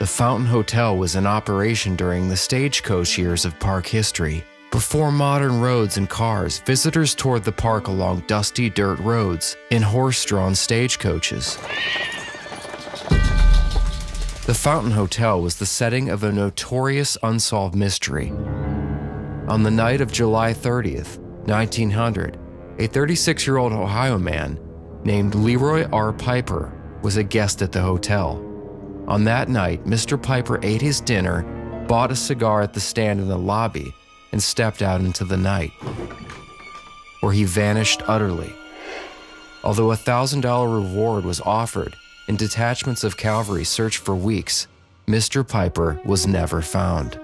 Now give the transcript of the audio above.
The Fountain Hotel was in operation during the stagecoach years of park history. Before modern roads and cars, visitors toured the park along dusty dirt roads in horse drawn stagecoaches. The Fountain Hotel was the setting of a notorious unsolved mystery. On the night of July 30th, 1900, a 36 year old Ohio man named Leroy R. Piper was a guest at the hotel. On that night, Mr. Piper ate his dinner, bought a cigar at the stand in the lobby, and stepped out into the night, where he vanished utterly. Although a $1,000 reward was offered and detachments of cavalry searched for weeks, Mr. Piper was never found.